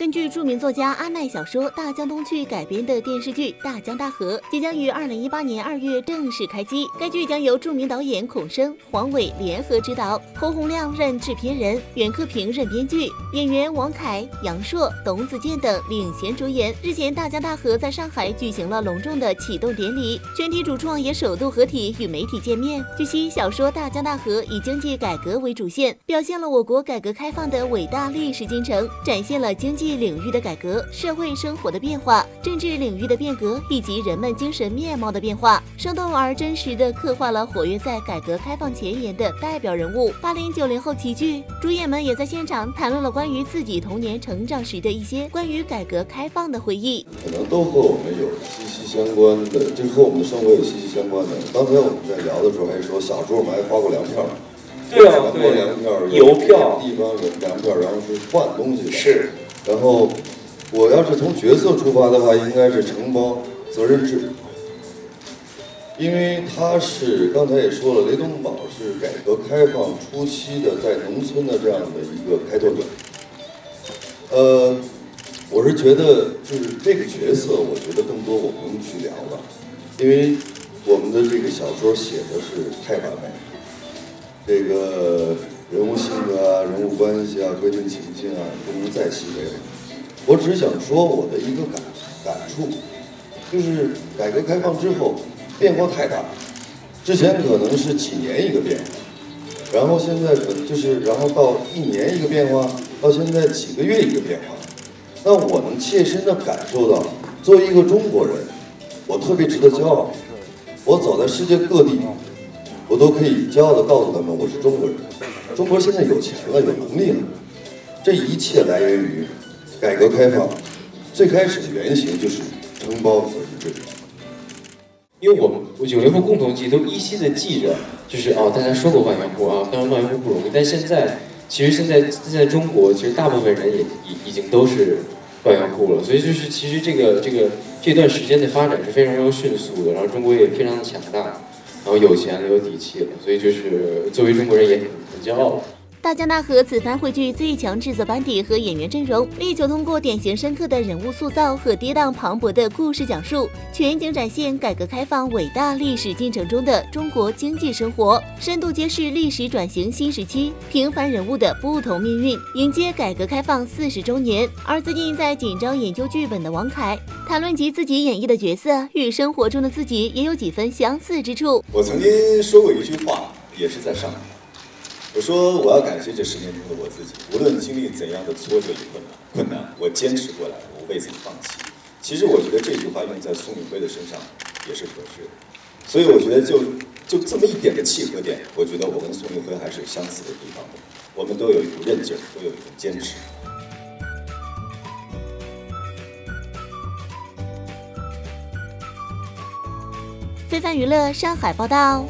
根据著名作家阿麦小说《大江东去》改编的电视剧《大江大河》即将于二零一八年二月正式开机。该剧将由著名导演孔笙、黄伟联合执导，侯洪亮任制片人，袁克平任编剧，演员王凯、杨烁、董子健等领衔主演。日前，《大江大河》在上海举行了隆重的启动典礼，全体主创也首度合体与媒体见面。据悉，小说《大江大河》以经济改革为主线，表现了我国改革开放的伟大历史进程，展现了经济。领域的改革、社会生活的变化、政治领域的变革以及人们精神面貌的变化，生动而真实地刻画了活跃在改革开放前沿的代表人物。八零九零后齐聚，主演们也在现场谈论了关于自己童年成长时的一些关于改革开放的回忆。可能都和我们有息息相关的，这和我们的生活有息息相关的。刚才我们在聊的时候还说，小时候我们还花过粮票。对啊，对，粮票、邮票，地方有粮票，然后是换东西的。是。然后，我要是从角色出发的话，应该是承包责任制，因为他是刚才也说了，雷东宝是改革开放初期的在农村的这样的一个开拓者。呃，我是觉得就是这个角色，我觉得更多我不用去聊了，因为我们的这个小说写的是太完美，这个。人物性格啊，人物关系啊，规定情境啊，不能再细微了。我只想说我的一个感感触，就是改革开放之后变化太大，之前可能是几年一个变化，然后现在可就是然后到一年一个变化，到现在几个月一个变化。那我能切身的感受到，作为一个中国人，我特别值得骄傲。我走在世界各地，我都可以骄傲的告诉他们，我是中国人。中国现在有钱了，有能力了，这一切来源于改革开放。最开始的原型就是承包责任制。因为我们九零后共同记忆都依稀的记着，就是哦，大家说过万元户啊，当然万元户不容易，但现在其实现在现在中国其实大部分人也已已经都是万元户了，所以就是其实这个这个这段时间的发展是非常非常迅速的，然后中国也非常的强大，然后有钱了有底气了，所以就是作为中国人也挺。骄傲。大江大河此番汇聚最强制作班底和演员阵容，力求通过典型深刻的人物塑造和跌宕磅礴的故事讲述，全景展现改革开放伟大历史进程中的中国经济生活，深度揭示历史转型新时期平凡人物的不同命运，迎接改革开放四十周年。而最近在紧张研究剧本的王凯，谈论及自己演绎的角色与生活中的自己也有几分相似之处。我曾经说过一句话，也是在上海。我说我要感谢这十年中的我自己，无论经历怎样的挫折与困难，困难我坚持过来，我未曾放弃。其实我觉得这句话用在宋运辉的身上也是合适的，所以我觉得就就这么一点的契合点，我觉得我跟宋运辉还是有相似的地方的。我们都有一股韧劲，都有一份坚持。非凡娱乐上海报道。